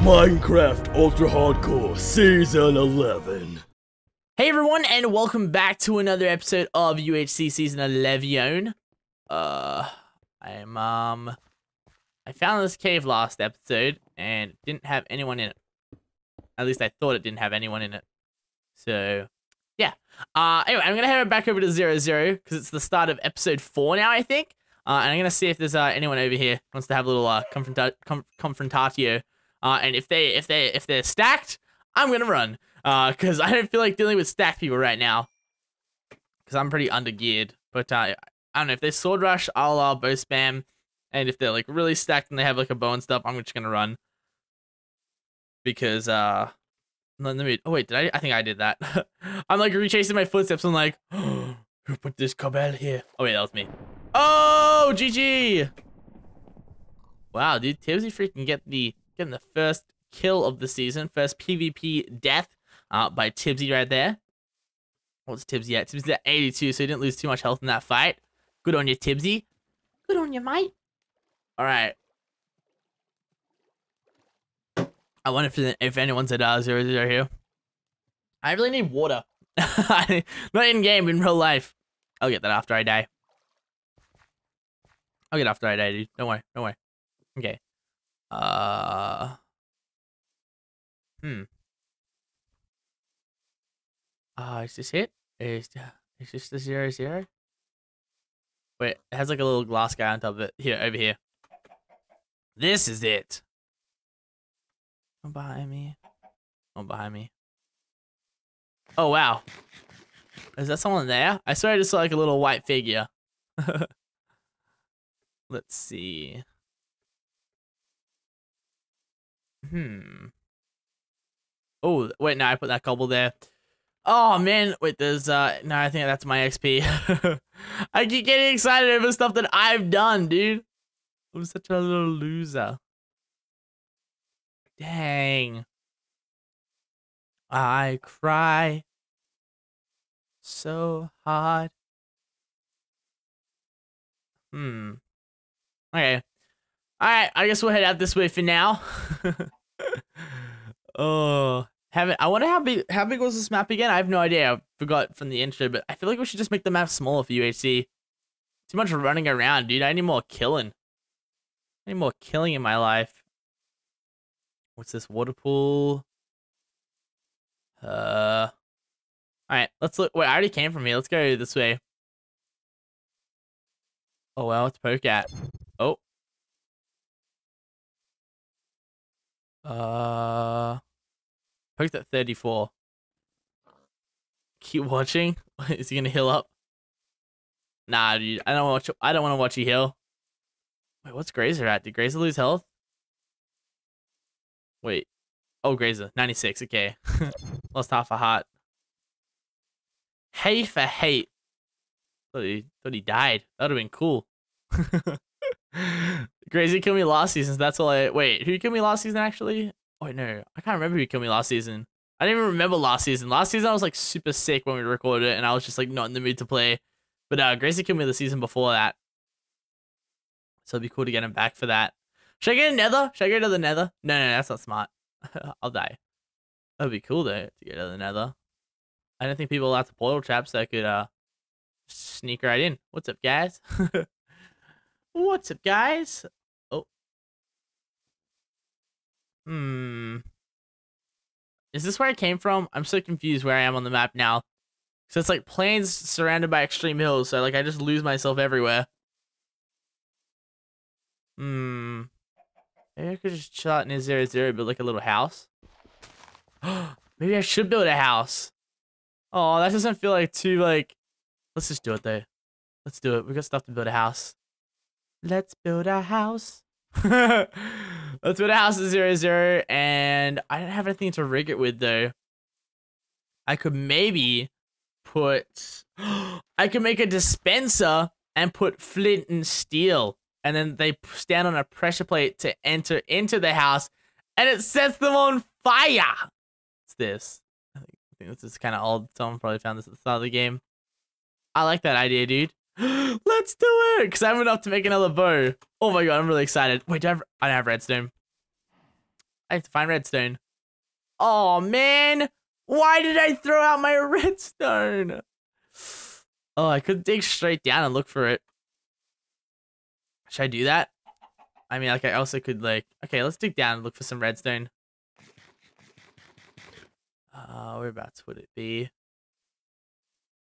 Minecraft Ultra Hardcore Season 11. Hey everyone, and welcome back to another episode of UHC Season 11. Uh, I'm, um, I found this cave last episode, and didn't have anyone in it. At least I thought it didn't have anyone in it. So, yeah. Uh, anyway, I'm gonna head back over to Zero Zero, because it's the start of episode 4 now, I think. Uh, and I'm gonna see if there's, uh, anyone over here wants to have a little, uh, confronta com confrontatio. Uh, and if they, if they, if they're stacked, I'm gonna run. Uh, cause I don't feel like dealing with stacked people right now. Cause I'm pretty under geared. But, uh, I don't know, if they're sword rush, I'll, uh, bow spam. And if they're, like, really stacked and they have, like, a bow and stuff, I'm just gonna run. Because, uh, let me, oh wait, did I, I think I did that. I'm, like, retracing my footsteps. I'm like, who put this cobble here? Oh wait, that was me. Oh, GG! Wow, dude, Tibbsy freaking get the getting the first kill of the season, first PvP death uh, by Tibbsy right there. What's Tibbsy at? Tibbsy's at 82, so he didn't lose too much health in that fight. Good on you, Tibbsy. Good on you, mate. All right. I wonder if, if anyone's at uh, 0 0 here. I really need water. Not in game, in real life. I'll get that after I die. I'll get after I die, dude. Don't worry. Don't worry. Okay. Uh. Hmm. Uh, is this it? Is is this the zero zero? Wait, it has like a little glass guy on top of it. Here, over here. This is it. Come behind me. Come behind me. Oh wow. Is that someone there? I swear I just saw like a little white figure. Let's see. Hmm. Oh, wait, no, I put that cobble there. Oh, man. Wait, there's, uh, no, I think that's my XP. I keep getting excited over stuff that I've done, dude. I'm such a little loser. Dang. I cry so hard. Hmm. Okay. Alright, I guess we'll head out this way for now. oh, have it. I wonder how big how big was this map again? I have no idea. I forgot from the intro, but I feel like we should just make the map smaller for UHC. Too much running around, dude. I need more killing. I need more killing in my life. What's this water pool? Uh. All right, let's look. Wait, I already came from here. Let's go this way. Oh well, it's poke at. Uh, poked at 34. Keep watching. Is he gonna heal up? Nah, dude. I don't want. To, I don't want to watch you heal. Wait, what's Graser at? Did Graser lose health? Wait. Oh, Graser, 96. Okay, lost half a heart. Hate for hate. Thought he, thought he died. That would have been cool. Crazy killed me last season. So that's all I. Wait, who killed me last season actually? Oh no, I can't remember who killed me last season. I didn't even remember last season. Last season I was like super sick when we recorded it, and I was just like not in the mood to play. But uh, Graser killed me the season before that, so it'd be cool to get him back for that. Should I get a Nether? Should I go to the Nether? No, no, no that's not smart. I'll die. That'd be cool though to get to the Nether. I don't think people allowed to portal traps that could uh sneak right in. What's up, guys? What's up, guys? Oh. Hmm. Is this where I came from? I'm so confused where I am on the map now. So it's like plains surrounded by extreme hills, so like I just lose myself everywhere. Hmm. Maybe I could just chill out near zero zero, build like a little house. Maybe I should build a house. Oh, that doesn't feel like too like. Let's just do it though. Let's do it. We got stuff to build a house. Let's build a house. Let's build a house at zero zero, and I don't have anything to rig it with though. I could maybe put. I could make a dispenser and put flint and steel, and then they stand on a pressure plate to enter into the house, and it sets them on fire. It's this. I think this is kind of old. Someone probably found this at the start of the game. I like that idea, dude. Let's do it! Because I have enough to make another bow. Oh my god, I'm really excited. Wait, do I have, I don't have redstone. I have to find redstone. Oh man, why did I throw out my redstone? Oh, I could dig straight down and look for it. Should I do that? I mean, like I also could like, okay, let's dig down and look for some redstone. Uh, whereabouts would it be?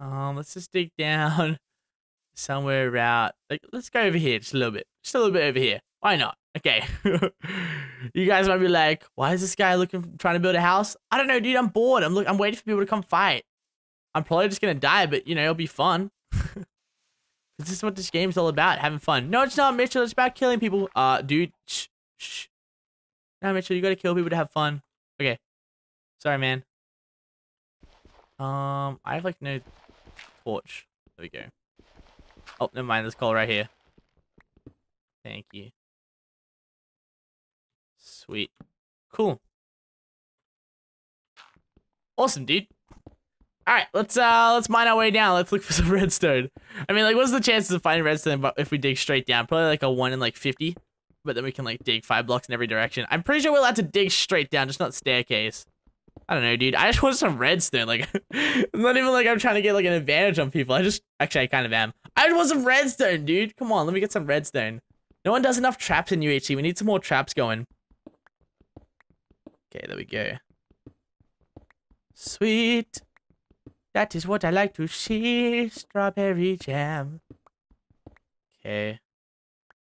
Um, let's just dig down somewhere around. Like, let's go over here just a little bit, just a little bit over here. Why not? Okay. you guys might be like, why is this guy looking, trying to build a house? I don't know, dude. I'm bored. I'm look, I'm waiting for people to come fight. I'm probably just gonna die, but you know, it'll be fun. this is what this game's all about, having fun. No, it's not, Mitchell. It's about killing people. Uh, dude. Shh. Shh. Mitchell, you gotta kill people to have fun. Okay. Sorry, man. Um, I have like no torch. There we go. Oh, never mind. There's coal right here. Thank you. Sweet. Cool. Awesome, dude. All right, let's uh let's mine our way down. Let's look for some redstone. I mean, like, what's the chances of finding redstone But if we dig straight down? Probably like a one in like fifty. But then we can like dig five blocks in every direction. I'm pretty sure we're allowed to dig straight down, just not staircase. I don't know, dude. I just want some redstone. Like, it's not even like I'm trying to get like an advantage on people. I just actually I kind of am. I want some redstone, dude. Come on, let me get some redstone. No one does enough traps in UHC. We need some more traps going. Okay, there we go. Sweet. That is what I like to see. Strawberry jam. Okay.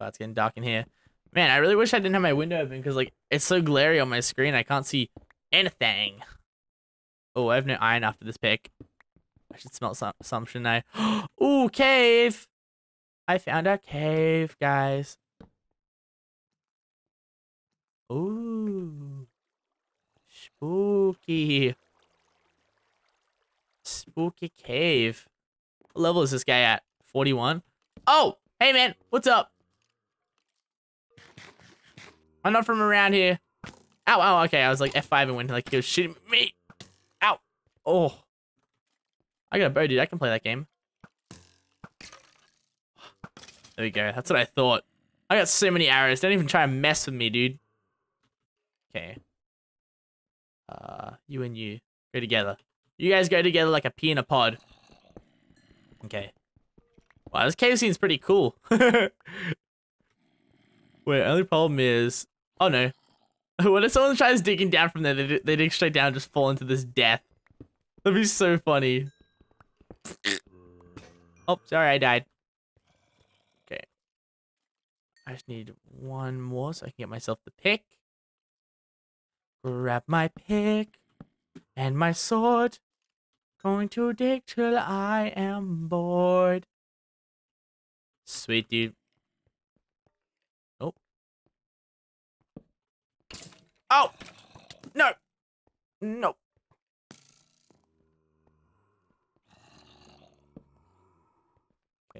Oh, it's getting dark in here. Man, I really wish I didn't have my window open because, like, it's so glary on my screen. I can't see anything. Oh, I have no iron after this pick. I should smell some, some shouldn't I? Ooh, cave! I found a cave, guys. Ooh. Spooky. Spooky cave. What level is this guy at? 41? Oh! Hey, man. What's up? I'm not from around here. Ow, ow, okay. I was like F5 and went like he was shooting me. Ow. Oh. I got a bow, dude. I can play that game. There we go. That's what I thought. I got so many arrows. Don't even try and mess with me, dude. Okay. Uh, you and you go together. You guys go together like a pea in a pod. Okay. Wow, this cave scene's pretty cool. Wait, only problem is... Oh, no. What if someone tries digging down from there, they, they dig straight down just fall into this death? That'd be so funny. Oh, sorry, I died. Okay. I just need one more so I can get myself the pick. Grab my pick and my sword. Going to dig till I am bored. Sweet, dude. Oh. Oh! No! No.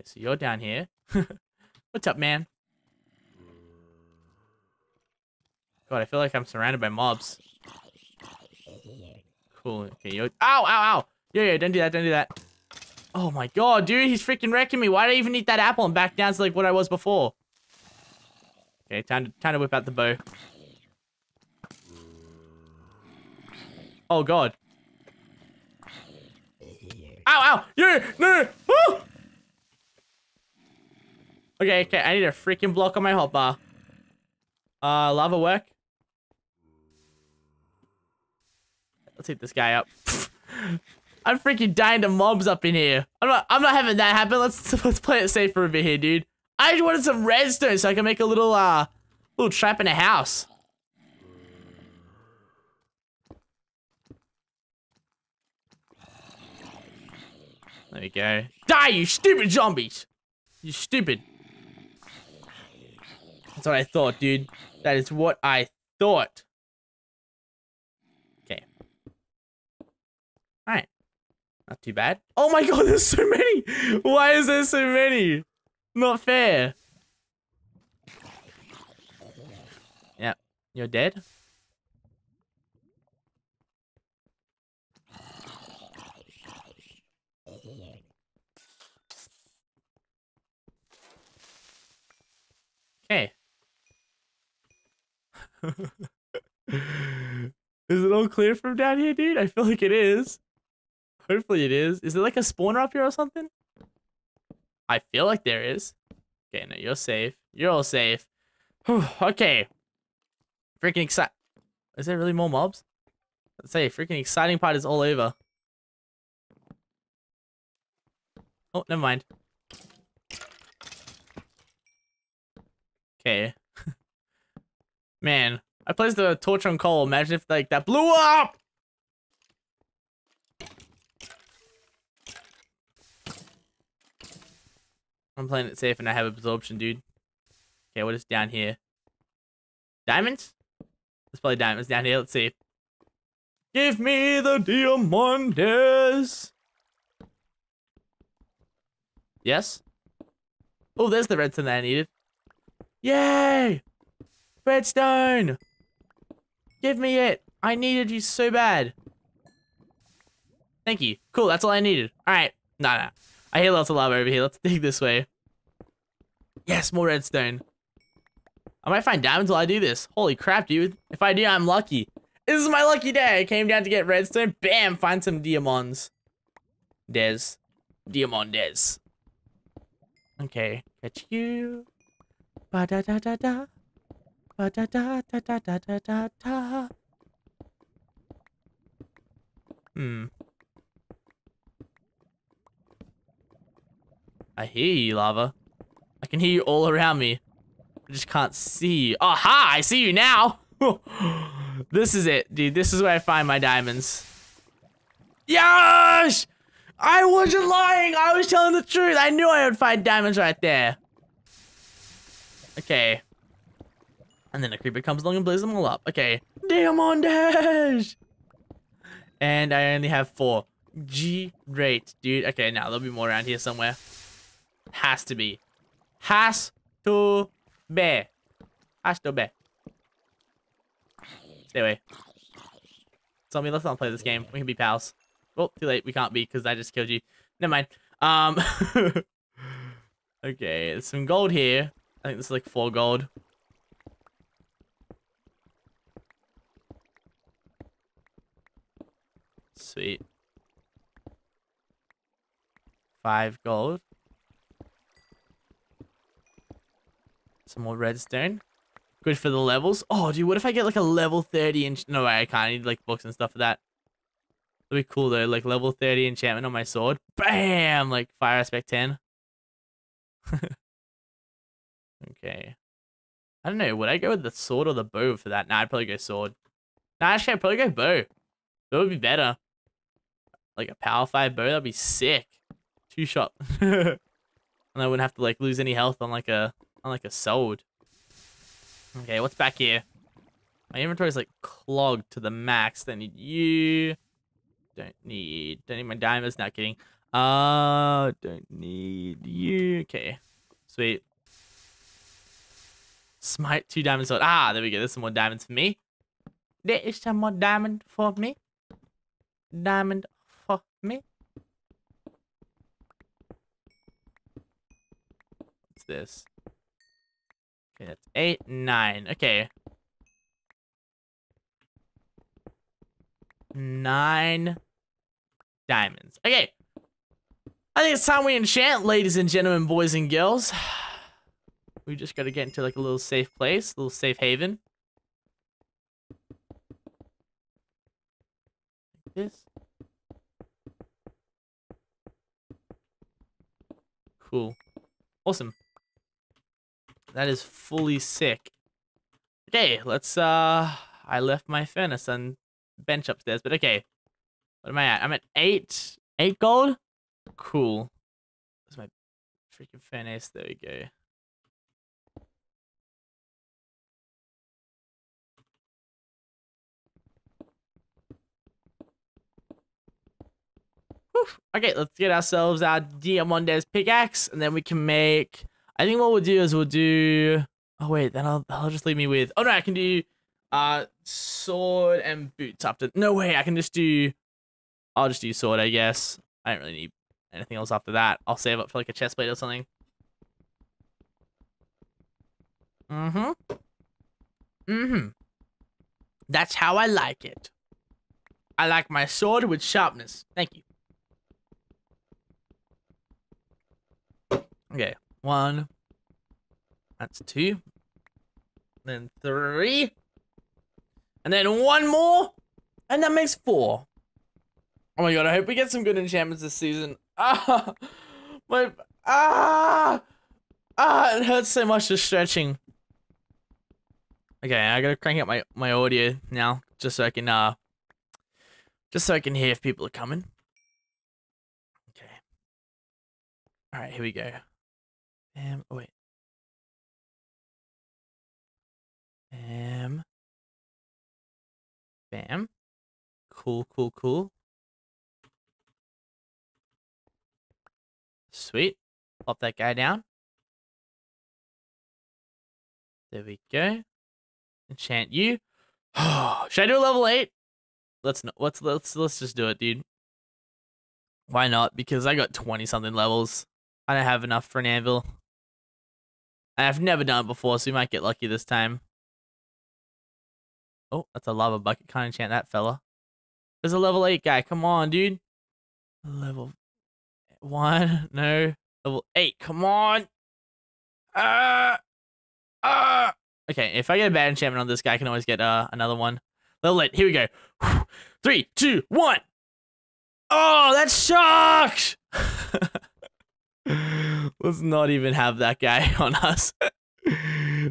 So you're down here. What's up, man? God, I feel like I'm surrounded by mobs. Cool. Okay, yo. Ow, ow, ow. Yeah, yeah, don't do that, don't do that. Oh my god, dude, he's freaking wrecking me. Why did I even eat that apple and back down to like what I was before? Okay, time to, time to whip out the bow. Oh god. Ow, ow! Yeah, no, no. Okay, okay, I need a freaking block on my hotbar. Uh, lava work? Let's hit this guy up. I'm freaking dying to mobs up in here. I'm not I'm not having that happen. Let's let's play it safer over here, dude. I just wanted some redstone so I can make a little uh little trap in a house. There we go. Die, you stupid zombies! You stupid. That's what I thought, dude. That is what I thought. Okay. Alright. Not too bad. Oh my god, there's so many! Why is there so many? Not fair. Yep. You're dead? Okay. Is it all clear from down here, dude? I feel like it is. Hopefully it is. Is there like a spawner up here or something? I feel like there is. Okay, no, you're safe. You're all safe. okay. Freaking excited. Is there really more mobs? Let's say freaking exciting part is all over. Oh, never mind. Okay. Man, I placed the torch on coal. Imagine if like that blew up! I'm playing it safe and I have absorption, dude. Okay, what is down here? Diamonds? Let's play diamonds down here. Let's see. Give me the diamondes. Yes? Oh, there's the redstone that I needed. Yay! Redstone! Give me it! I needed you so bad. Thank you. Cool, that's all I needed. Alright. Nah, nah. I hear lots of lava over here. Let's dig this way. Yes, more redstone. I might find diamonds while I do this. Holy crap, dude. If I do, I'm lucky. This is my lucky day. I came down to get redstone. Bam, find some diamonds. Des. Diamondes. Okay, catch you. Ba da da da da. Ba da da da da da da da da. Hmm. I hear you, lava. I can hear you all around me. I just can't see you. Aha! I see you now! this is it, dude. This is where I find my diamonds. Yes! I wasn't lying! I was telling the truth! I knew I would find diamonds right there. Okay. And then a creeper comes along and blows them all up. Okay. Diamondes! And I only have four. G great, dude. Okay, now there'll be more around here somewhere. Has to be. Has to be. Has to be. Stay away. Me, let's not play this game. We can be pals. Well, too late. We can't be because I just killed you. Never mind. Um. okay, there's some gold here. I think this is like four gold. Sweet. Five gold. Some more redstone. Good for the levels. Oh, dude, what if I get like a level 30 inch? No way, I can't. I need like books and stuff for that. That'd be cool though. Like level 30 enchantment on my sword. Bam! Like fire aspect 10. okay. I don't know. Would I go with the sword or the bow for that? Nah, I'd probably go sword. Nah, actually, I'd probably go bow. That would be better. Like a power 5 bow, that'd be sick. Two shot. and I wouldn't have to like lose any health on like a on like a sword. Okay, what's back here? My inventory is like clogged to the max. Don't need you. Don't need. Don't need my diamonds. Not kidding. Uh, don't need you. Okay, sweet. Smite two diamond sword. Ah, there we go. There's some more diamonds for me. There is some more diamond for me. Diamond me. What's this? Okay, that's eight, nine. Okay. Nine diamonds. Okay. I think it's time we enchant, ladies and gentlemen, boys and girls. We just gotta get into like a little safe place, a little safe haven. Like this. Cool. Awesome. That is fully sick. Okay, let's, uh, I left my furnace and bench upstairs, but okay. What am I at? I'm at eight, eight gold? Cool. Where's my freaking furnace? There we go. Okay, let's get ourselves our Diamondes pickaxe, and then we can make I think what we'll do is we'll do. Oh wait, then I'll I'll just leave me with. Oh no, I can do uh sword and boots after. No way, I can just do. I'll just do sword, I guess. I don't really need anything else after that. I'll save up for like a chest plate or something. Mm-hmm. Mm-hmm. That's how I like it. I like my sword with sharpness. Thank you. Okay, one. That's two. Then three. And then one more. And that makes four. Oh my god, I hope we get some good enchantments this season. Ah! My... Ah! Ah! It hurts so much just stretching. Okay, I gotta crank up my, my audio now, just so I can, uh... Just so I can hear if people are coming. Okay. Alright, here we go. Oh wait. Bam. Bam. Cool, cool, cool. Sweet. Pop that guy down. There we go. Enchant you. Should I do a level 8? Let's not. let's let's let's just do it, dude. Why not? Because I got 20 something levels. I don't have enough for an anvil. I've never done it before, so we might get lucky this time. Oh, that's a lava bucket. Can't enchant that fella. There's a level 8 guy. Come on, dude. Level 1. No. Level 8. Come on. Uh. Uh. Okay, if I get a bad enchantment on this guy, I can always get uh, another one. Level 8. Here we go. Three, two, one. Oh, that sucks. Let's not even have that guy on us.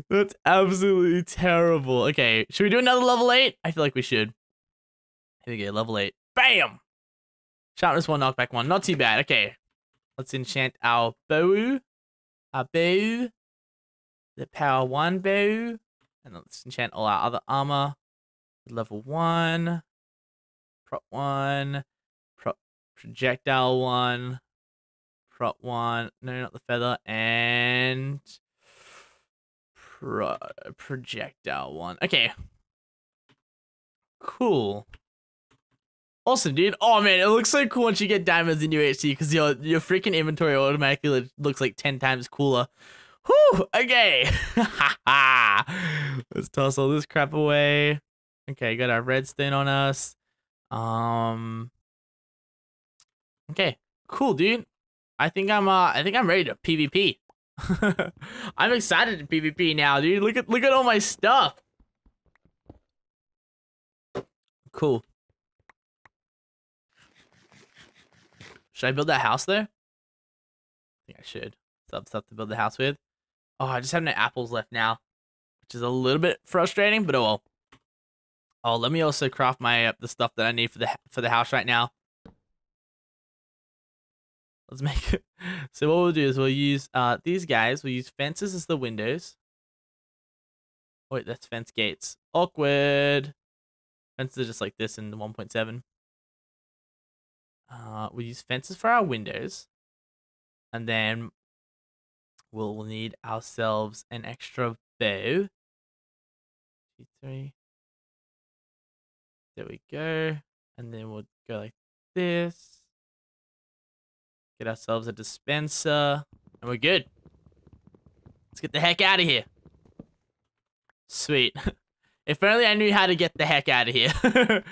That's absolutely terrible. Okay, should we do another level 8? I feel like we should. Here we go, level 8. Bam! Sharpness 1, knockback 1. Not too bad. Okay. Let's enchant our bow. Our bow. The power 1 bow. And let's enchant all our other armor. Level 1. Prop 1. Prot projectile 1. Prot 1. No, not the feather. And pro projectile one. Okay. Cool. Awesome, dude. Oh man, it looks so cool once you get diamonds in UHC because your your freaking inventory automatically looks like ten times cooler. Whew. Okay. Let's toss all this crap away. Okay, got our redstone on us. Um. Okay. Cool, dude. I think I'm uh I think I'm ready to PvP. I'm excited to PvP now, dude. Look at look at all my stuff. Cool. Should I build that house there? I think I should. Some stuff to build the house with. Oh, I just have no apples left now, which is a little bit frustrating, but oh well. Oh, let me also craft my uh, the stuff that I need for the for the house right now. Let's make it. So what we'll do is we'll use uh these guys. We'll use fences as the windows. Wait, that's fence gates. Awkward. Fences are just like this in the 1.7. Uh, we use fences for our windows. And then we'll need ourselves an extra bow. Two, three. There we go. And then we'll go like this. Get ourselves a dispenser. And we're good. Let's get the heck out of here. Sweet. if only I knew how to get the heck out of here.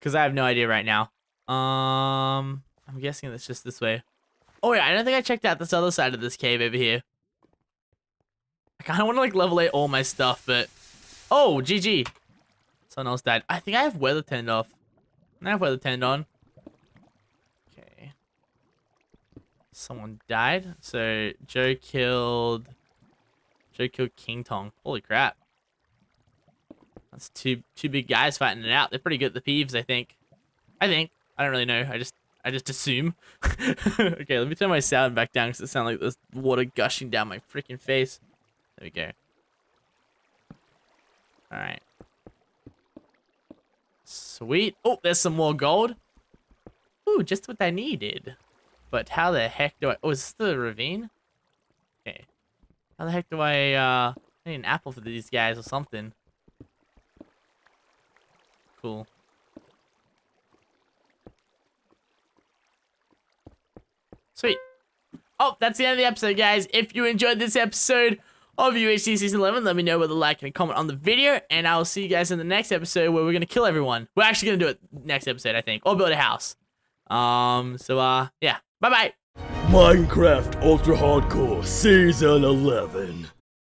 Because I have no idea right now. Um, I'm guessing it's just this way. Oh yeah, I don't think I checked out this other side of this cave over here. I kind of want to like level 8 all my stuff, but... Oh, GG. Someone else died. I think I have weather turned off. I have weather turned on. Someone died. So Joe killed Joe killed Kiingtong. Holy crap. That's two two big guys fighting it out. They're pretty good at the peeves, I think. I think. I don't really know. I just I just assume. okay, let me turn my sound back down because it sounds like there's water gushing down my freaking face. There we go. Alright. Sweet. Oh, there's some more gold. Ooh, just what I needed. But how the heck do I... Oh, is this the ravine? Okay. How the heck do I, uh... I need an apple for these guys or something. Cool. Sweet. Oh, that's the end of the episode, guys. If you enjoyed this episode, of UHC Season 11. Let me know with a like and a comment on the video, and I will see you guys in the next episode where we're going to kill everyone. We're actually going to do it next episode, I think, or build a house. Um, so, uh, yeah. Bye-bye. Minecraft Ultra Hardcore Season 11.